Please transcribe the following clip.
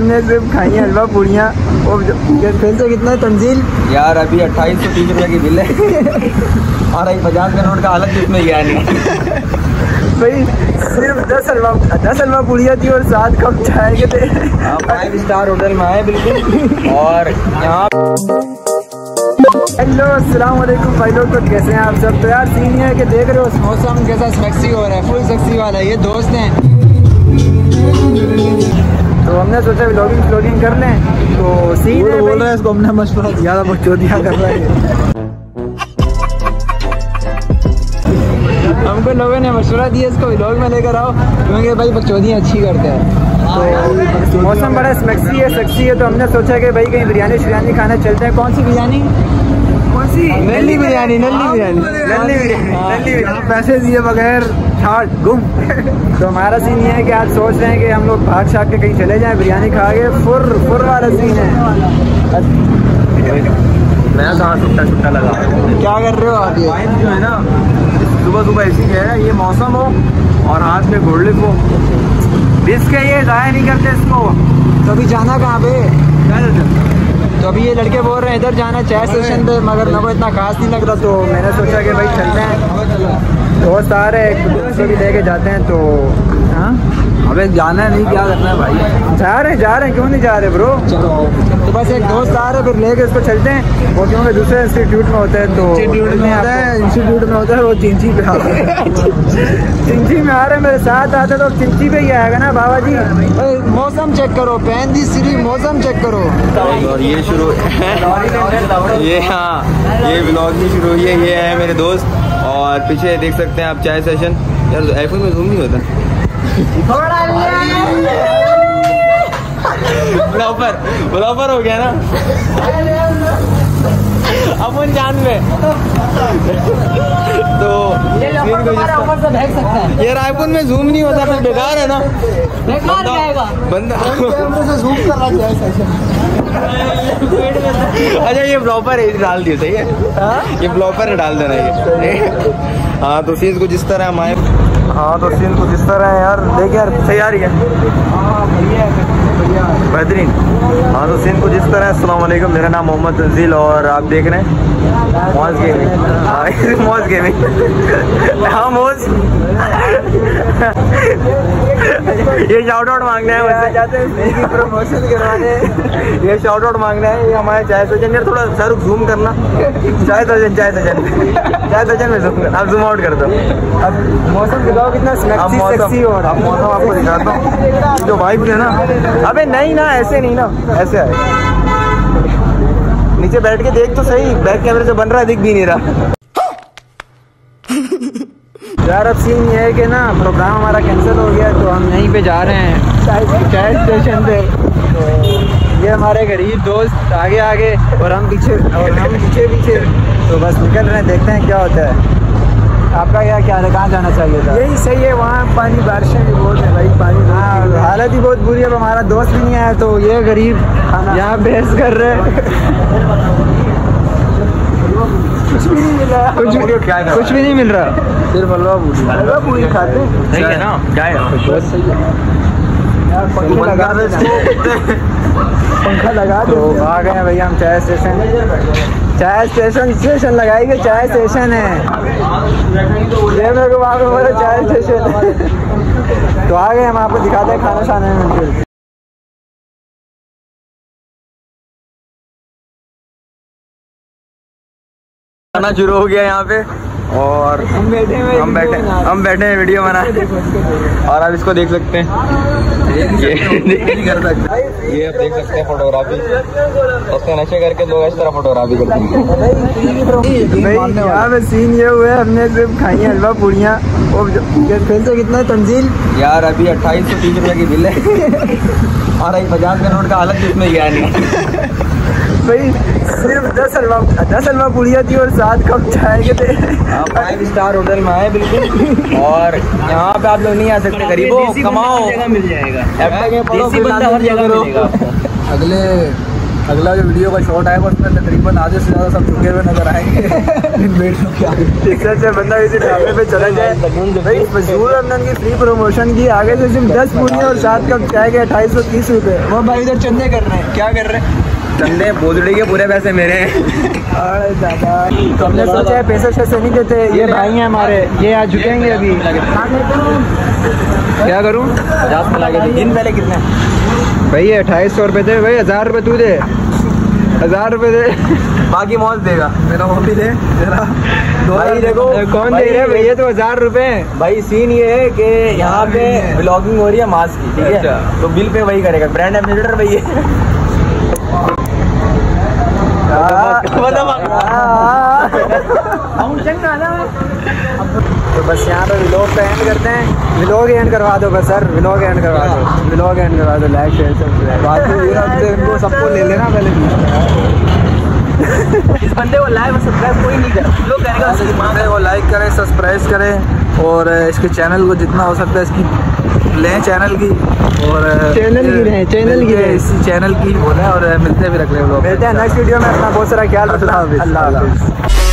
हमने सिर्फ़ खाई हैं हलवा पूड़ियाँ और फिर से कितना तंजील? यार अभी अट्ठाईस सौ तीस रुपये की बिल है। और एक पचास का नोट का हालत इसमें गया नहीं भाई सिर्फ़ दस हलवा दस हलवा पूड़ियाँ थी और सात कप चाय के थे। फाइव स्टार होटल में आए बिल्कुल। और यहाँ हेलो अस्सलाम वालेकुम भाई लोग तो कैसे हैं आप सब? तो यार सीन ये है कि देख रहे हो मौसम कैसा सेक्सी हो रहा है फुल सेक्सी वाला है ये दोस्त हैं। तो हमने सोचा व्लॉगिंग व्लॉगिंग कर लें। तो सीन है बोल रहा है इसको हमने मशवरा बकचोदियाँ कर रहा है। हमको लोगों ने मशवरा दिया इसको व्लॉग में लेकर आओ। क्योंकि भाई बकचोदियाँ अच्छी करते हैं। तो मौसम बड़ा स्मेक्सी है सेक्सी है। तो हमने सोचा कि भाई कहीं बिरयानी शिरयानी खाने चलते हैं। कौन सी बिरयानी? नल्ली बिरयानी नल्ली बिरयानी। नल्ली बिरयानी। पैसे दिए बगैर छाट गुम। तो हमारा सीन ये है कि आज सोच रहे हैं कि हम लोग भाग शाग के कहीं चले जाएँ बिरयानी खा के। फुर फुर वाला सीन है। मैं कहाँ छुट्टा छुट्टा लगा क्या कर रहे हो आप ये? जो है ना सुबह सुबह ऐसी है। ये मौसम हो और हाथ में घोड़लिप हो। रिस्क है ये ज़ाया नहीं करते इसको। अभी जाना कहाँ पे? तो अभी ये लड़के बोल रहे हैं इधर जाना चाय स्टेशन पे मगर मेरे को इतना खास नहीं लग रहा। तो मैंने सोचा कि भाई चलते हैं। दोस्त आ रहे हैं भी लेके जाते हैं तो हाँ? अबे जाना है नहीं क्या करना है भाई? जा रहे हैं जा रहे हैं क्यों नहीं जा रहे ब्रो तो बस एक दोस्त आ रहे हैं फिर लेके उसको चलते हैं। वो क्योंकि दूसरे इंस्टीट्यूट में होता है तो इंस्टीट्यूट में होता है इंस्टीट्यूट में होता है वो चिंची पे आता है। चिंची में आ रहे हैं मेरे साथ आते तो चिंची पे ही आएगा ना बाबा जी? चेक करो, पहन दी सीरी, मौसम चेक करो। और ये शुरू ये हाँ ये ब्लॉग भी शुरू हुई है, ये है मेरे दोस्त। और पीछे देख सकते हैं आप चाय सेशन यार आईफोन में जूम नहीं होता। ब्लॉपर ब्लॉपर हो गया ना। अपन जान में। यार रायपुर में जूम नहीं होता फिर बेकार है ना। बेकार बंदा अच्छा ये ब्लॉपर है डाल दिए सही है? ये ब्लॉपर है डाल देना ये। हाँ तो सीन को जिस तरह हम आए हाँ तो सीन को जिस तरह है यार। देख यार सही आ रही है। बेहतरीन। हाँ तो सीन को जिस तरह है मेरा नाम मोहम्मद तंजील और आप देख रहे हैं, मौज गेमिंग। हाँ मौज गेमिंग। हाँ मौज। ये शाउट आउट मांगना है मुझसे जाते हैं प्रमोशन करवाने। ये शाउट आउट मांगना है ये हमारे चाय सजन यार थोड़ा सर जूम करना। चाय सजन चाय सजन। चाय सजन में जूम आप जूम आउट कर दो अब मौसम दिखाओ कितना अब मौसम सेक्सी हो रहा अब मौसम आपको दिखाता हूँ। जो वाइब है ना। अबे नहीं ना ऐसे नहीं ना ऐसे है। नीचे बैठ के देख तो सही बैक कैमरे से बन रहा है दिख भी नहीं रहा। यार अब सीन ये है कि ना प्रोग्राम हमारा कैंसिल हो गया तो हम यहीं पे जा रहे हैं। चाय स्टेशन पे। तो ये हमारे गरीब दोस्त आगे आगे और हम पीछे और हम पीछे पीछे। तो बस निकल रहे हैं देखते हैं क्या होता है। आपका क्या ख्याल है? कहाँ जाना चाहिए था? यही सही है वहाँ पानी बारिशें भी बहुत है भाई पानी हाँ हालत ही बहुत बुरी है अब हमारा दोस्त भी नहीं आया तो ये गरीब यहाँ बहस कर रहे हैं। कुछ भी नहीं मिला कुछ भी क्या है? कुछ भी नहीं मिल रहा। सिर्फ़ हलवा पूरी हलवा पूरी खाते। सही है ना? क्या है? बहुत सही है। यार पंखा लगा दे पंखा लगा दो तो आ गए हैं भैया हम चाय स्टेशन। चाय स्टेशन स्टेशन लगाएँगे चाय स्टेशन है। ये मेरे को वहाँ पे बोला चाय स्टेशन तो आ गए हम आपको दिखाते हैं खाना खाने में। खाना शुरू हो गया यहाँ पे। और हम बैठे हुए हम बैठे हम बैठे हैं वीडियो बना और आप इसको देख सकते हैं। ये ये आप देख सकते हैं फोटोग्राफी। ऐसे नशे करके लोग इस तरह फोटोग्राफी करते हैं। सीन ये हुआ है हमने सिर्फ़ खाई हैं हलवा पूड़ियाँ और फिर से कितना तंजील? यार अभी अट्ठाईस सौ तीस रुपये की बिल है। और पचास का नोट का हालत इसमें गया नहीं। भाई सिर्फ़ दस हलवा दस हलवा पूड़ियाँ थी और सात कप चाय के थे। फाइव स्टार होटल में आए बिल्कुल। और यहाँ पे आप लोग नहीं आ सकते गरीबों कमाओ। मिल जाएगा। अगले अगला जो वीडियो का शॉट आएगा उसमें तकरीबन आधे से ज़्यादा सब झुके हुए नज़र आएँगे। के इससे अच्छा बंदा किसी ढाबे पे चला जाए। भाई मशहूर हमने उनकी फ्री प्रमोशन की आगे से सिर्फ़ दस पूरी और सात कप चाय के अट्ठाईस सौ तीस रुपये वो भाई इधर चंदे कर रहे हैं। क्या कर रहे हैं? चंदे बोझड़ी के पूरे पैसे मेरे हैं। तो हमने सोचा है पैसे शैसे नहीं देते ये भाई हैं हमारे ये आज झुकेंगे अभी। क्या करूँ? पचास मिला के गिन पहले कितने? भाई ये अट्ठाईस सौ रुपये दे भाई हज़ार रुपये तू दे। हज़ार रुपये दे। बाकी मौज देगा। मेरा वो भी दे तेरा भाई देखो कौन भाई- दे रहा है? भैया तो हज़ार रुपये भाई सीन ये है कि यहाँ पे ब्लॉगिंग हो रही है मास्क की ठीक है? अच्छा। तो बिल पे वही करेगा। ब्रांड एम्बेसडर है। तो बस यहाँ पे व्लॉग का एंड करते हैं। व्लॉग एंड करवा दो बस सर व्लॉग एंड करवा दो। व्लॉग एंड करवा दो लाइक शेयर सब्सक्राइब बात तो ये ना इनको सबको ले लेना पहले इस बंदे को लाइव सब्सक्राइब कोई नहीं कर लोग करेगा वो लाइक करें सब्सक्राइब करें। और इसके चैनल को जितना हो सकता है इसकी लें चैनल की और चैनल की रहे चैनल की इस इसी चैनल की बोले और मिलते भी रख रहे लोग मिलते हैं नेक्स्ट वीडियो में अपना बहुत सारा ख्याल रखना। अल्लाह हाफिज़।